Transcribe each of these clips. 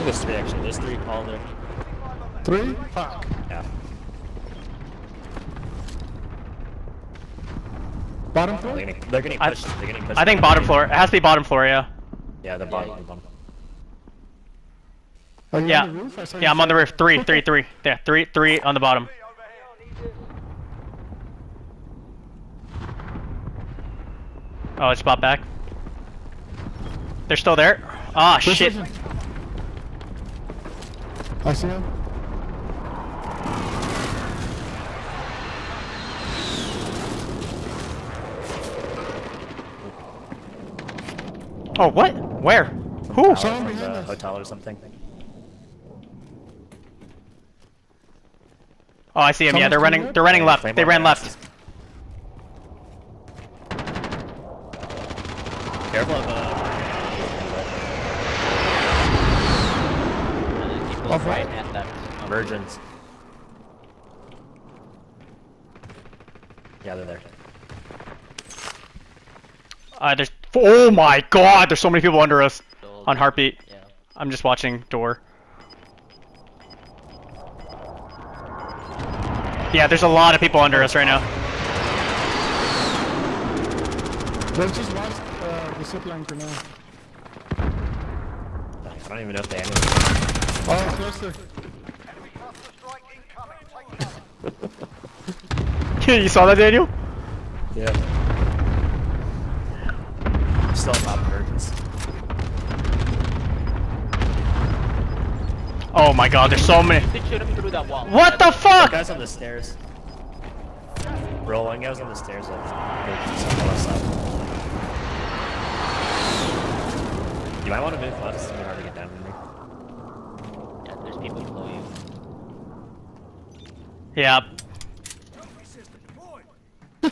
think there's three actually. There's three all there. Three? Fuck. Yeah. Bottom They're floor? getting, they're getting I- pushed. They're getting pushed. I think bottom floor. It has to be bottom floor, yeah. Yeah, the bottom. the bottom. Are you Yeah. on the roof? Yeah, I'm on the roof. Three, three, three. Yeah, three, three on the bottom. Oh, it's bought back. They're still there. Ah, This shit. isn't- I see him. Oh, what? Where? Who? Someone behind us. hotel or something. Oh, I see him. Yeah, they're running. up? They're running Yeah, left. flame They ran left. Careful of uh. Off right right? at them. Virgins. Yeah, they're there. Uh, there's. Oh my God! There's so many people under us on heartbeat. Yeah. I'm just watching door. Yeah, there's a lot of people under us right now. Let's just watch uh, the zip line for now. I don't even know if they ended. Oh, closer. you saw that, Daniel? Yeah. Still on top of virgins. Oh my God! There's so many. They shoot him through that wall. What the One fuck? guy's on the stairs. Bro, one guy's on the stairs of virgins on the left side. You might want to move left. It's gonna be hard to get down from here. Yeah, there's people below you. Yeah.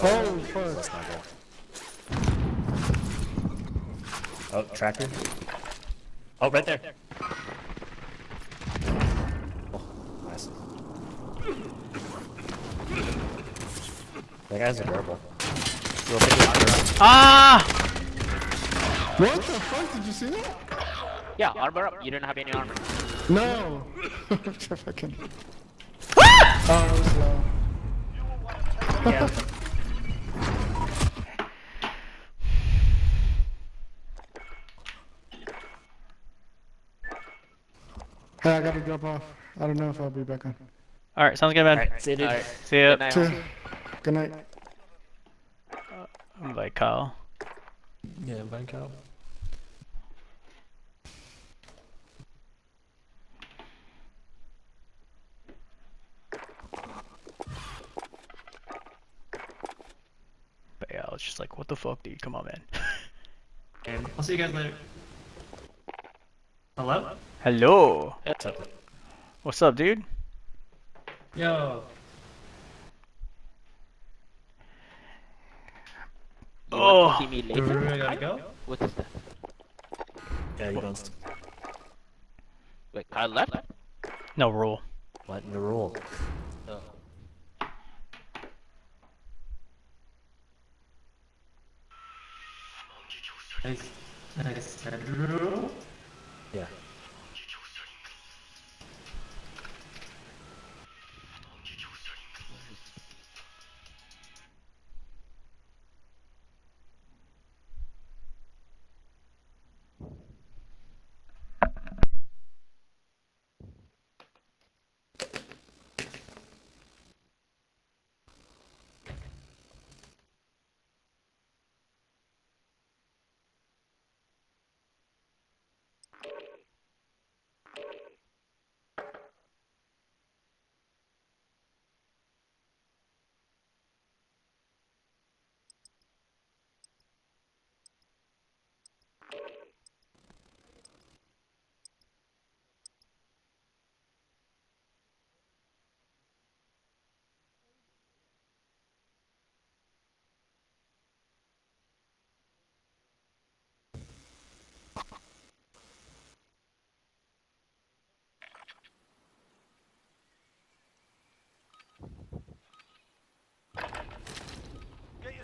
Oh, fuck. That's not good. Oh, tracker. Oh, right there. Oh, nice. That guy's adorable. Real big. Ah! What the fuck? Did you see that? Yeah, armor up. You didn't have any armor. No. Fucking. Oh, that was low. Yeah. Hey, I gotta drop off. I don't know if I'll be back on. All right, sounds good, man. Alright, see you, dude. Alright. See ya. Good night, Two. homie. Good night. Bye, Kyle. Yeah, bye, Kyle. Was just like, what the fuck, dude? Come on, man. And I'll see you guys later. Hello? Hello. What's up? What's up, dude? Yo. You Oh. want to see me Do we later? really gotta go? What is that? Yeah, you don't. Wait, Kyle left? No rule. What in the rule? Nice. Andrew. Yeah. Get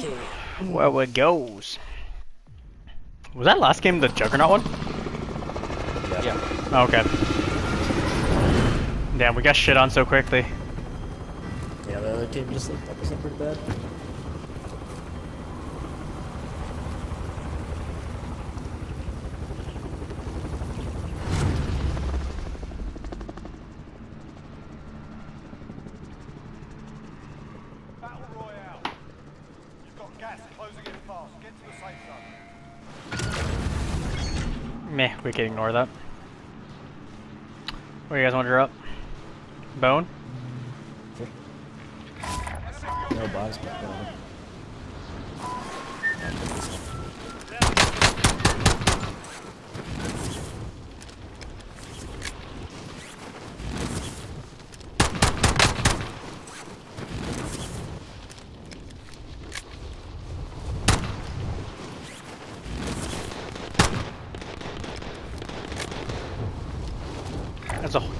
Where it goes. Was that last game the Juggernaut one? Yeah. Oh, okay. Damn, we got shit on so quickly. Yeah, the other team just looked was pretty bad. Battle Royale. You've got gas closing in fast. Get to the safe zone. Meh, we can ignore that. What do you guys want to drop? Bone? No but. That's a. Enemy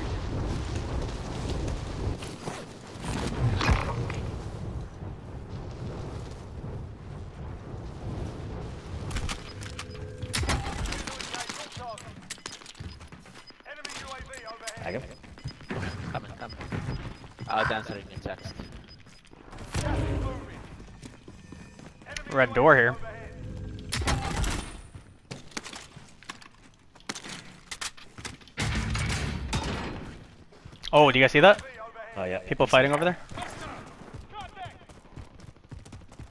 UAV overhead. Tag him. Coming, coming. I was answering your text. Gas is moving. Enemy Red door here. Oh, do you guys see that? UAV overhead. Oh yeah. People fighting over there?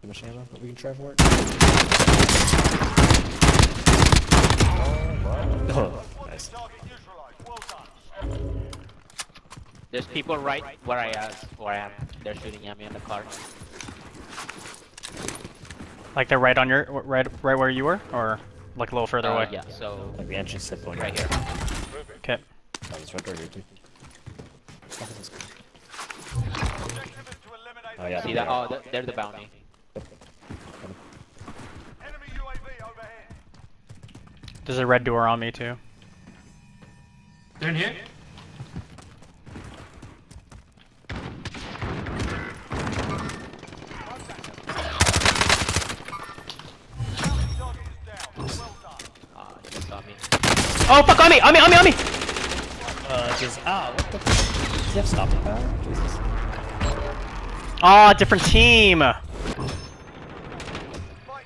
Too much ammo, but we can try for it. Oh, nice. Target neutralized. Well done. There's people right where I uh, where I am. They're shooting at me in the car. Like they're right on your right right where you were, or like a little further Uh, away? Yeah, so Like the entrance zip going right here. Okay. Oh, there's red door here too. Fuck this guy? Objective is to eliminate Oh yeah. See that? Oh, th- they're the bounty. enemy UAV overhead. There's a red door on me too. They're in here? Oh fuck! On me! On me! On me! On me! Uh, just ah, what the? Does he have stopping power? Jesus. Ah, different team. Fight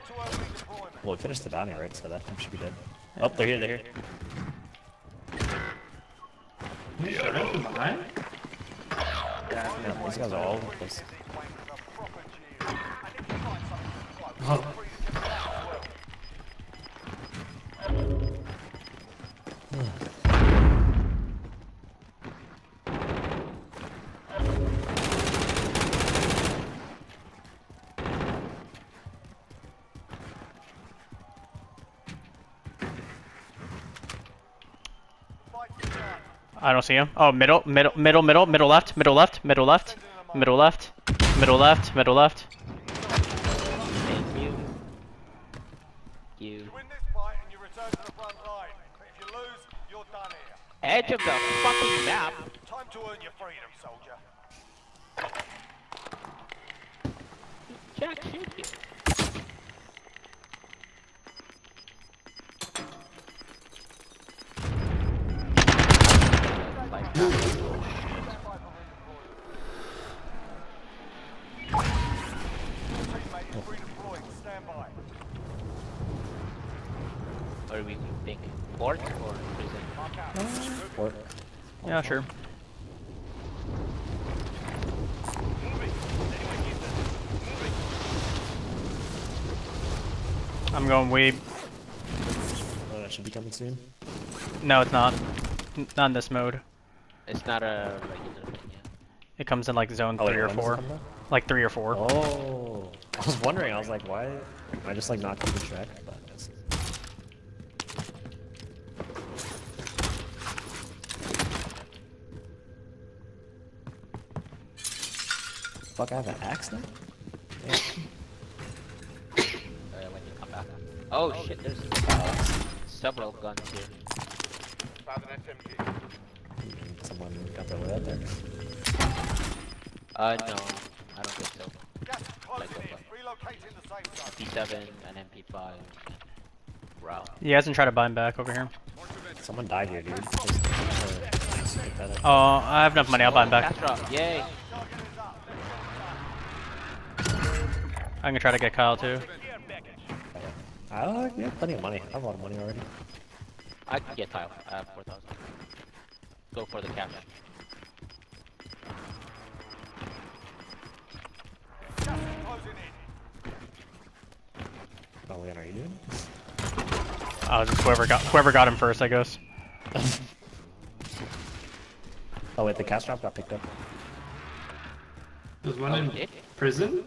to. Well, we finished the bounty, right? So that time should be dead. Oh, they're here. They're here. You shot right from behind? Yeah, these guys are all over the place. These I don't see him. Oh, middle, middle, middle, middle, middle left, middle left, middle left, middle left, middle left, middle left. Thank you. You. You win this fight and you return to the front line. But if you lose, you're done here. Edge of the fucking map. Time to earn your freedom, soldier. Jack shit here. Like, Teammate is redeployed. Stand by. What do we think? Port or prison? Mark. Port. Yeah, sure. I'm going weeb. Oh, that should be coming soon. No, it's not. N- Not in this mode. It's not a regular thing, yeah. It comes in like zone Oh, three or when does it four. Like three or four. Oh, I was wondering. I was like, why? Am I just like not keeping track? But it's... Fuck, I have an axe now. Uh, when you come back. Oh shit, there's several guns here. Someone got their way out there. Uh, no, I don't think so. Gas is closing Like, in. Relocate Get in the safe zone. P7 and MP5. Wow. He hasn't tried to buy him back over here. Someone died here, dude. Just, uh, just pick that up. Oh, I have enough money. I'll buy him back. Yay. I'm gonna try to get Kyle too. Uh, have plenty of money. I have a lot of money already. I can get Kyle. I have 4,000. Go for the cash. Gas is closing in. Oh, Leon, are you doing? Oh, just whoever got whoever got him first, I guess. Oh wait, the cash drop got picked up. There's one Oh, in it did? prison?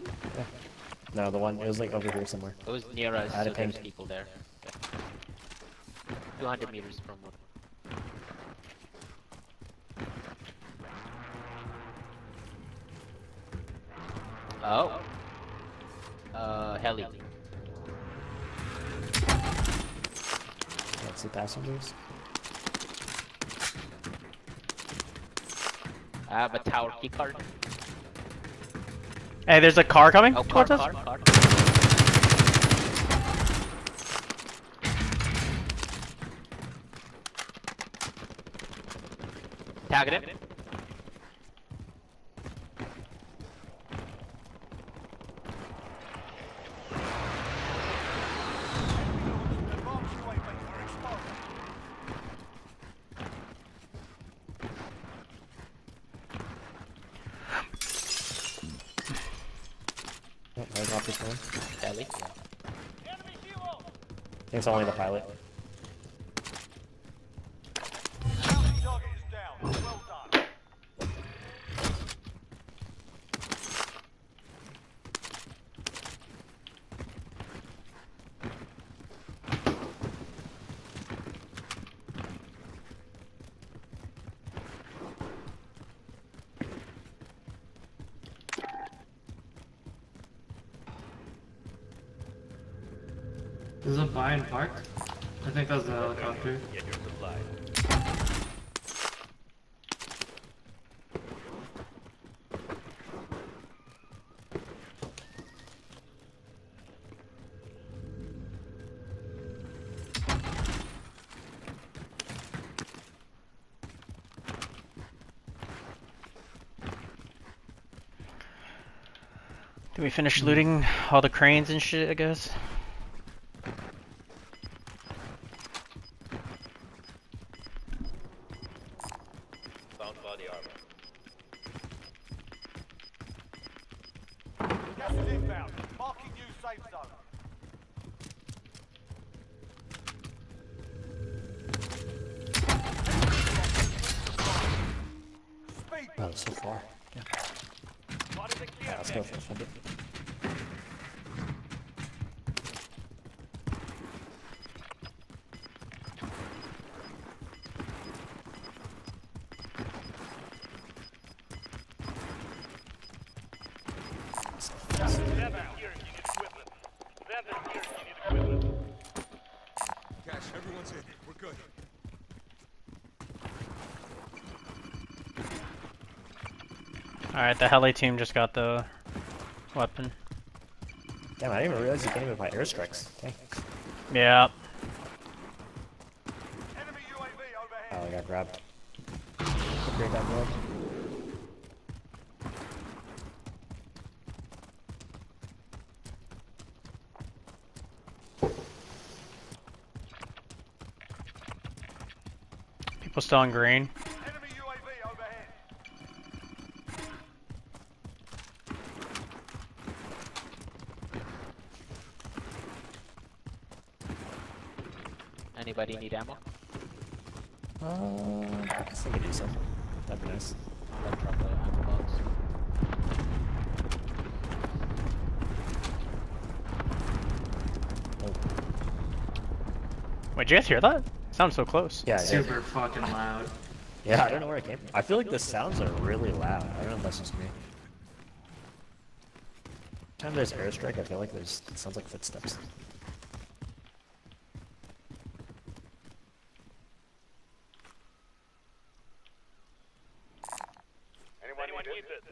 No, the one it was like over here somewhere. It was near us, I had so a ping. people there. Okay. 200 meters from one. Oh. Uh, heli. Let's see passengers. I have a tower key card. Hey, there's a car coming Oh, car, us. car, car. Tagging it. Advanced UAV are exposed. Oh, I got this one. Heli. Enemy fuel. I think it's only the pilot. A buy and park. I think that was the helicopter. Did we finish looting all the cranes and shit? I guess. Good. All right, the heli team just got the weapon. Damn, I didn't even realize you can't even buy airstrikes. Dang. Yeah. Enemy UAV overhead. Oh, I got grabbed. Great still on green. Enemy UAV overhead. Anybody need ammo? Uh, I guess I could do some. That'd be nice. I'll drop ammo box. Wait, did you guys hear that? Sounds so close. yeah, I did. Super fucking loud. Yeah, I don't know where it came from. I feel like the sounds are really loud. I don't know if that's just me. Anytime there's airstrike, I feel like there's it sounds like footsteps. Anyone, need it?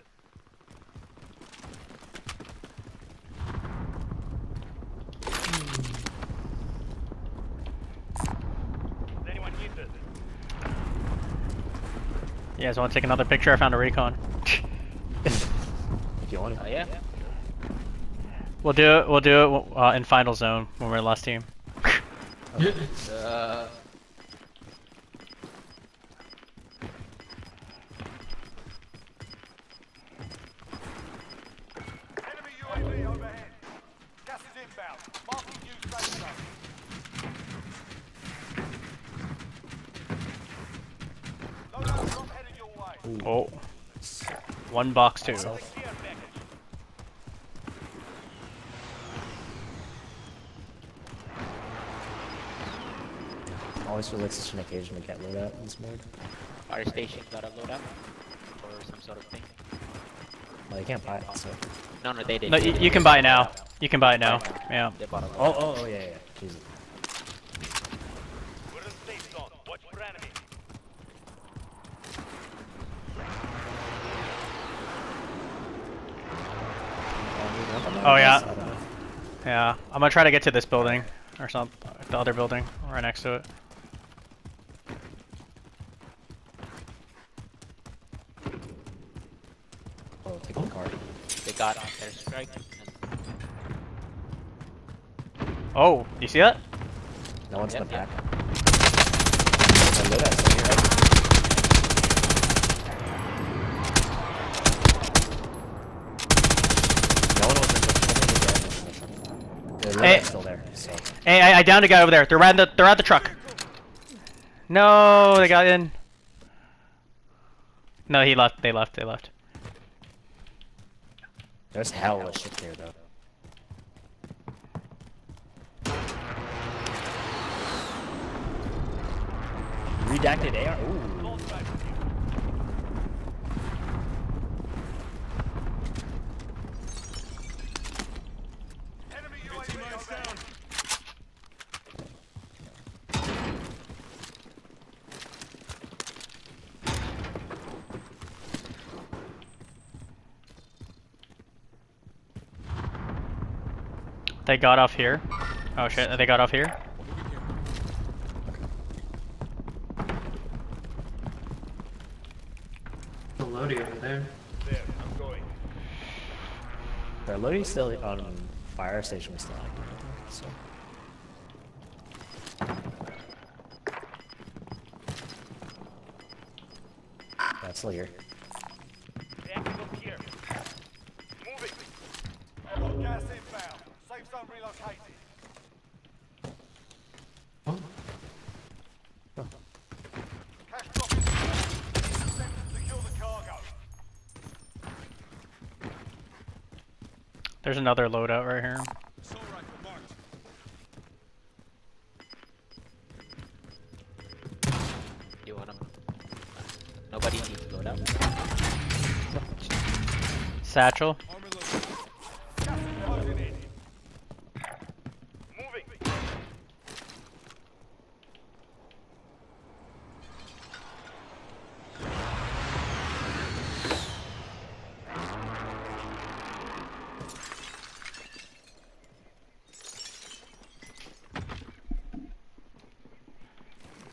You guys want to take another picture? I found a recon. If you want Oh to. yeah. We'll do it. We'll do it uh, in final zone when we're last team. Uh, one box too. Self. Always feel like such an occasion to get loadout in this mode. fire station got a loadout or some sort of thing. Well, you can't buy it, so. No, no, they did. No, you, you can buy it now. You can buy it now. Yeah. They bought a loadout. Oh, oh, oh, yeah, yeah. yeah. Jesus. We're in safe zone. Watch for enemy. Oh, yeah. Yeah. I'm gonna try to get to this building or some the other building right next to it. Oh, take the car. They got on their strike. Oh, you see that? No one's in the yep. back loadout's in here, right? No one was in the only the guy was in the truck. The Hey. loadout's still there, so. Hey, I, I downed a guy over there. They're at the they're at the truck. No, they got in. No, he left. They left. They left. There's hell of shit here, though. Redacted AR? Ooh. Enemy UAV overhead. They got off here. Oh shit, they got off here. The loadie over there. There, I'm going. Their loading still on fire station was still active, I think, so. Yeah, it's still here. Active up here. Moving. Got gas inbound. Safe zone. Oh, Cash drop in. Secure the cargo. There's another loadout right here. Assault rifle marked. you wanna? Nobody needs loadout. Satchel. Armor located. Gas is closing in. Moving.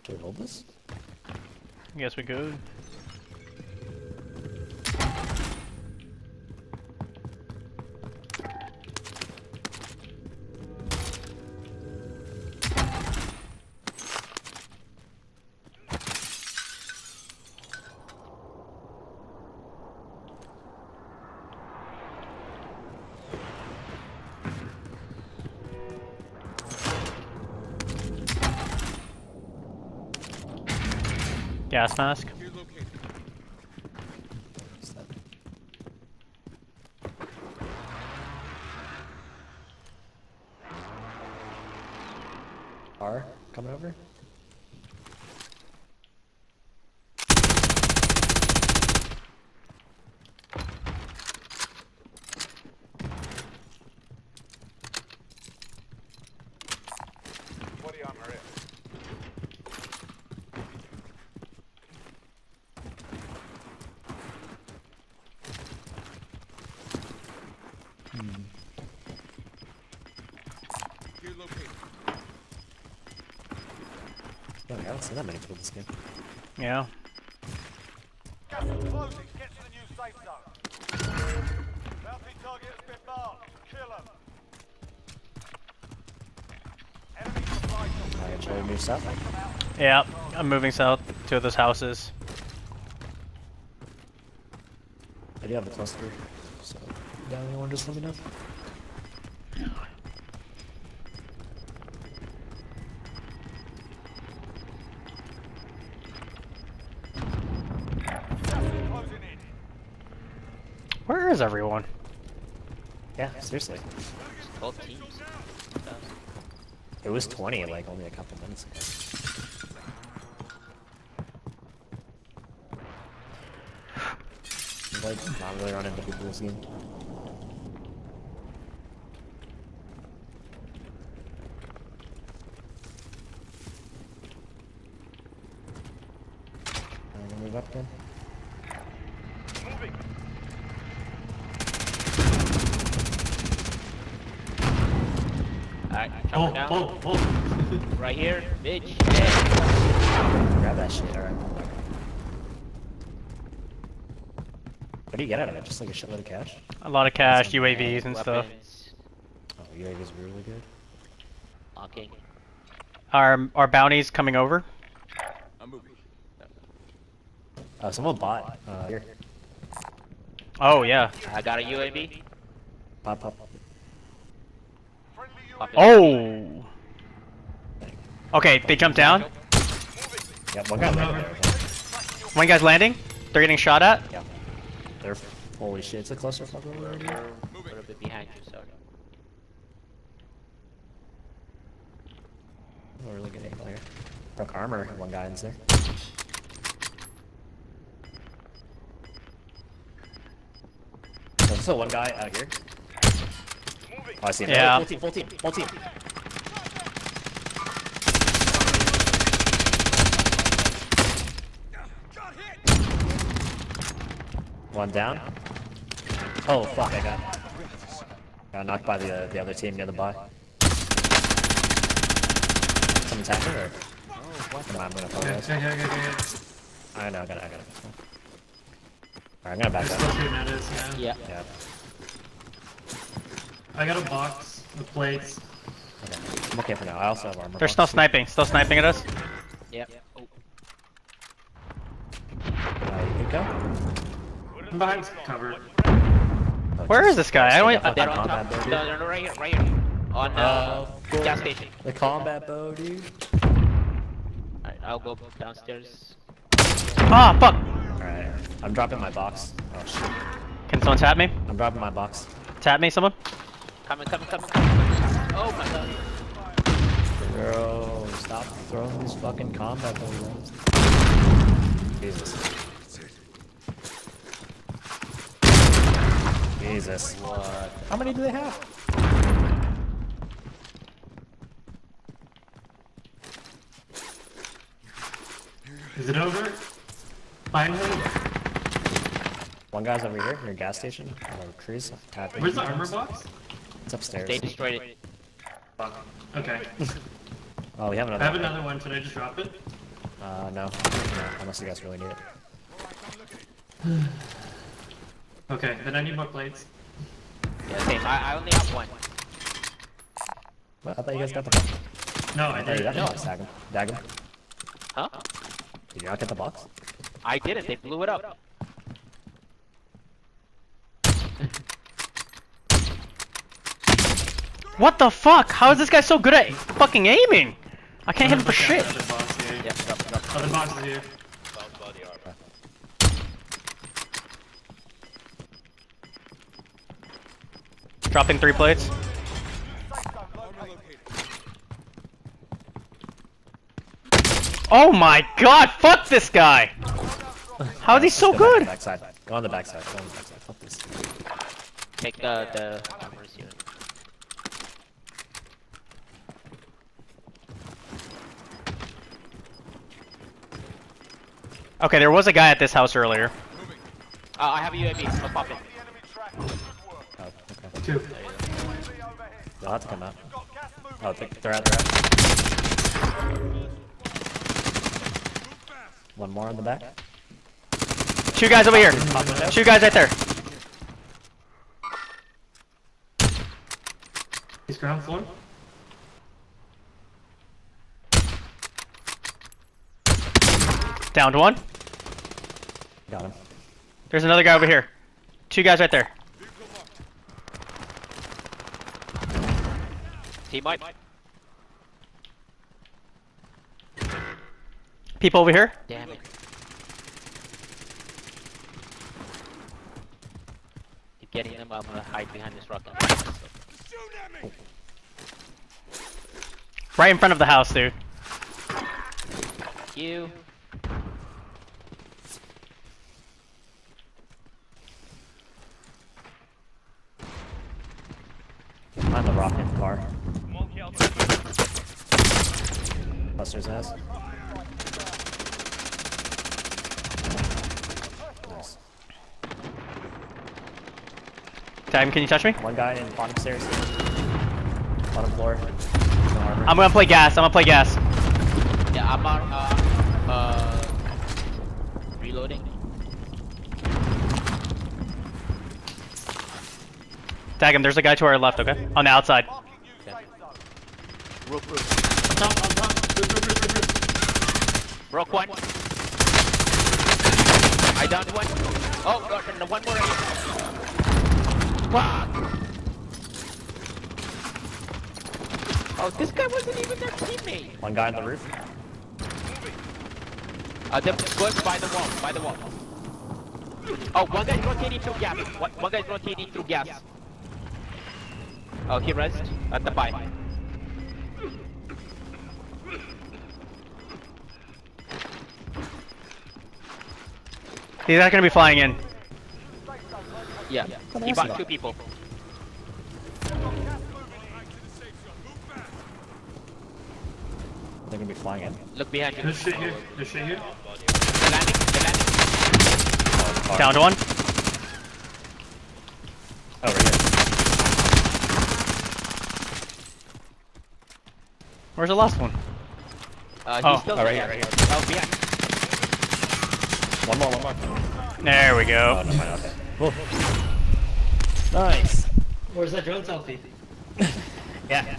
Do we hold this? Guess we Gas mask. Gear located. What's that? R coming over? Body armor here. Gear located. I haven't seen that many people this game. Yeah. Gas is closing. Get to the new safe zone. Bounty target has been marked. Kill him. Enemy supply drop. Alright, shall move south? Yeah, I'm moving south to those houses. I do have a cluster, so you got anyone just let me know. Is everyone? Yeah, seriously. Both teams. It was 20 like only a couple minutes ago. like not really running into people this game. I'm gonna move up again. Moving. Alright, Oh, chopper down. oh, oh. Right here, bitch. Yeah. Grab that shit, alright. What do you get out of it? Just like a shitload of cash? A lot of cash, UAVs and stuff. Weapons, Oh, UAV is really good. Locking. Our our bounties coming over. I'm moving. Uh, someone bought, uh, here. Oh yeah. I got a UAV. Pop, pop. Friendly Pop UAV. Oh. Okay, they jump down. Yep, one guy landed there. One guy's landing. They're getting shot at. Yeah. They're, holy shit, it's a clusterfuck over there. dude. A little bit behind you, sorry. Oh, really good angle here. Broke armor, one guy in there. So, still one guy out here. Oh, I see him. Yeah. Full team, full team, full team. One down. Oh fuck, I got got knocked by the uh, the other team near the buy. Someone's hacking or? Come on, I'm gonna follow Okay, this. okay, okay, okay. I know, I got it, I got it. Alright, I'm gonna back They're still up. shooting yeah. Yeah. Yeah. I got a box with plates. Okay. I'm okay for now. I also have armor. They're still sniping. Still sniping at us. Yep. Oh, Uh, you can go. I'm behind cover. Where is this guy? I don't. Fucking they're on combat top. bow, No, no, no, right here, right here. On uh, Uh, gas station. The combat bow, dude. Alright, I'll go downstairs. Ah, fuck. Alright, I'm dropping my box. Oh shit. Can someone tap me? I'm dropping my box. Tap me, someone. Coming, coming, coming, coming. Oh my god. Bro, stop throwing these fucking combat bows. Jesus. Jesus. What? How many do they have? Is it over? Finally? One guy's over here near gas station. Oh, Chris tapping. Where's the armor box? It's upstairs. They destroyed it. Okay. Oh, we have I another. have one. another one. Should I just drop it? Uh, no. no. Unless you guys really need it. Okay, then I need more plates. Yeah, same. I, I only have one. What? I thought you guys got the box. No, I you got didn't. the box. Dag him. Dag him. Huh? Did you not get the box? I didn't. They blew it up. What the fuck? How is this guy so good at fucking aiming? I can't hit him for shit. Other box here. Yep, drop, drop. Other box is here. Dropping three plates. Safe zone located. Oh my god, fuck this guy! How is he so Go back on good? backside. Go on the backside. Go on the backside. Fuck this. Take the the cameras here. Okay, there was a guy at this house earlier. Uh, I have a UAV. Let's pop it. Overhead. They'll have to come out. Got gas moving. Oh, they- they're out. They're out. One more in the back. Two guys over here. Two guys right there. He's ground floor. Downed one. Got him. There's another guy over here. Two guys right there. Team wipe. People over here. Damn it. Keep getting them. I'm gonna hide behind this rock. Shoot at me! Right in front of the house, dude. You. Behind the rocket car. Buster's ass. Nice. Time, can you touch me? One guy in bottom stairs. Bottom floor. No. I'm gonna play gas. I'm gonna play gas. Yeah, I'm on. Uh, uh, reloading. Tag him. There's a guy to our left. Okay, on the outside. Marking you. Roof, roof. On top, on top. Roof, roof, roof, roof, roof. Broke one. I downed one. Oh, God, no, one more. Fuck. Oh, this guy wasn't even their teammate. One guy on the roof. Uh, they're going by the wall, by the wall. Oh, one guy's rotating through gas. One, one guy's rotating through gas. Oh, he rests at the buy. He's not gonna be flying in. Yeah, he bought two people. They're gonna be flying in. Look behind you. There's shit here. There's shit here. They're landing, they're landing. Downed one. Over here. Where's the last one? Uh, he's Oh, still oh, right there. here, right Oh, behind. One more, one more. There we Oh, go. no, mind, okay. Whoa. Nice. Where's that drone selfie? Yeah.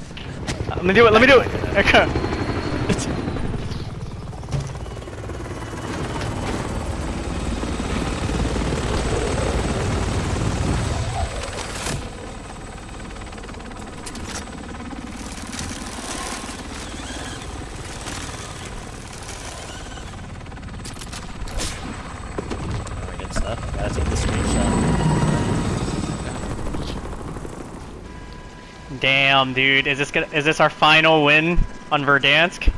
Let me do it. Let me do it. Okay. Alright, good stuff. Gotta take the screenshot. Damn, dude. Is this gonna, is this our final win on Verdansk?